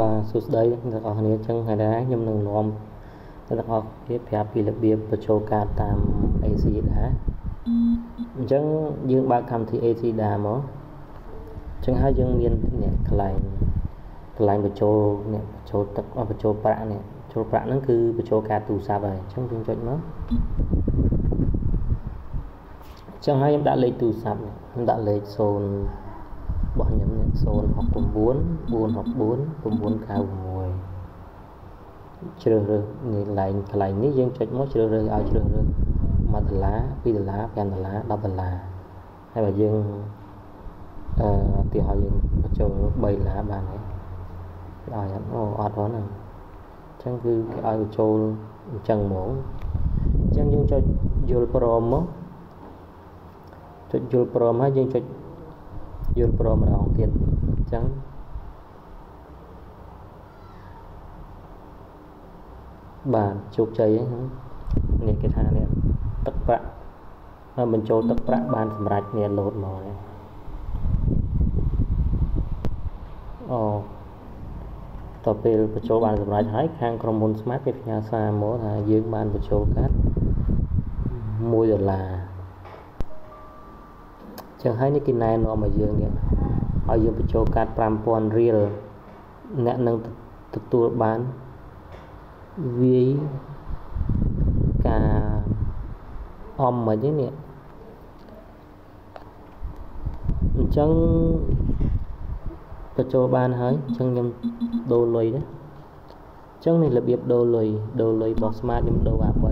បាទសួស្តីអ្នកនរគ្នាចឹងហើយដែរខ្ញុំនឹងនាំអ្នកនរគ្នាប្រាប់ពីរបៀបបញ្ចូលកាតតាម AC ដែរអញ្ចឹងយើងបើកកម្មវិធី AC ដែរមកអញ្ចឹងហើយយើងមាននេះកន្លែងកន្លែងបញ្ចូលនេះបញ្ចូលទឹកបញ្ចូលប្រាក់នេះចូលប្រាក់ហ្នឹងគឺបញ្ចូលកាតទូរស័ព្ទហើយអញ្ចឹងយើងចុចមកអញ្ចឹងហើយខ្ញុំដាក់លេខទូរស័ព្ទខ្ញុំដាក់លេខ0 របស់ខ្ញុំនេះ069 464 996ជ្រើសរើសនេះកន្លែងកន្លែងនេះយើងចុចមកជ្រើសរើសឲ្យជ្រើសរើស1ដុល្លារ2ដុល្លារ5ដុល្លារ10ដុល្លារហើយបើយើងអឺទីឲ្យយើងបញ្ចូល3ដុល្លារបានហើយឲ្យអត់អូអត់ហ្នឹងអញ្ចឹងគឺគេឲ្យបញ្ចូលអញ្ចឹងហ្មងអញ្ចឹងយើងចុចយល់ព្រមមកចុចយល់ព្រមហើយយើងចុច យល់ព្រមម្ដងទៀតអញ្ចឹងបានជោគជ័យហ្នឹងនេះគេថានេះទឹកប្រាក់បញ្ចូលទឹកប្រាក់បានសម្រេចនេះលោតមកនេះអូតទៅពេលបញ្ចូលបានសម្រេចហើយខាងក្រុមហ៊ុន Smart គេផ្ញើសារមកថាយើងបានបញ្ចូលកាត់1ដុល្លារ ចឹងហើយនេះគេណែនាំឲ្យយើងនេះឲ្យយើងបញ្ចូលកាត5000រៀលអ្នកនឹងទទួលបានវាយការអំមិនទេនេះអញ្ចឹងបញ្ចូលបានហើយអញ្ចឹងខ្ញុំដូរលុយណាអញ្ចឹងនេះរបៀបដូរលុយដូរលុយរបស់ Smart ខ្ញុំដូរអា3 99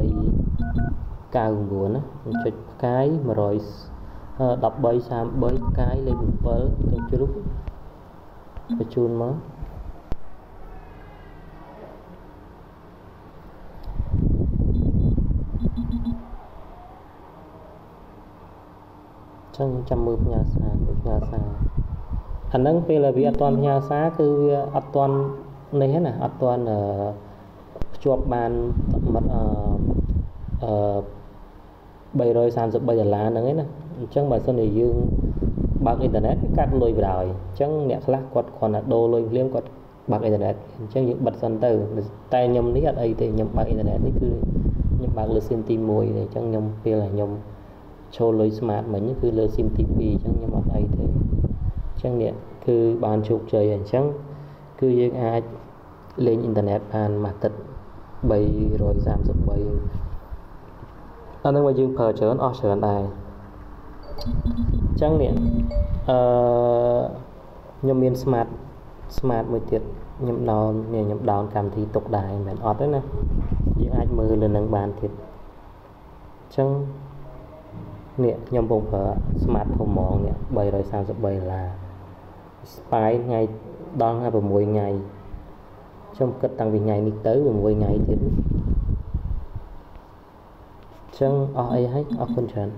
ណាខ្ញុំចុចផ្កាយ100 13 33ផ្កាយលេខ7ទៅជ្រុះបញ្ជូនមកចឹងចាំមើលផ្ញើសារផ្ញើសារអាហ្នឹងពេលវាអត់ទាន់ផ្ញើសារគឺវាអត់ទាន់នេះណាអត់ទាន់ភ្ជាប់បានអឺអឺ333ដុល្លារហ្នឹងឯណា អញ្ចឹងបើសិនជាយើងបើកអ៊ីនធឺណិតកាត់លុយបណ្ដោយអញ្ចឹងអ្នកខ្លះគាត់គ្រាន់តែដូរលុយភ្លាមគាត់បើកអ៊ីនធឺណិតអញ្ចឹងយើងបិទសិនទៅតែខ្ញុំនេះអត់អីទេខ្ញុំបើកអ៊ីនធឺណិតនេះគឺខ្ញុំបើកលើស៊ីមទី1ទេអញ្ចឹងខ្ញុំពេលខ្ញុំចូលលុយ smart មិញគឺលើស៊ីមទី2អញ្ចឹងខ្ញុំអត់អីទេអញ្ចឹងនេះគឺបានជោគជ័យអញ្ចឹងគឺយើងអាចលេងអ៊ីនធឺណិតបានមួយទឹក333អានឹងមកយើងប្រើច្រើនអស់ច្រើនដែរ អញ្ចឹងនេះអឺខ្ញុំមាន smart smart មួយទៀតខ្ញុំ down នេះខ្ញុំ down កម្មវិធីទុកដែរមិនមែនអត់ទេណាយើងអាចមើលលើនឹងបានទៀតអញ្ចឹងនេះខ្ញុំពងប្រើ smart ធំហ្មងនេះ333ដុល្លារ spy ថ្ងៃដល់ហើយ6ថ្ងៃខ្ញុំគិតតាំងពីថ្ងៃនេះទៅ6ថ្ងៃទៀតអញ្ចឹងអស់អីហើយអរគុណច្រើន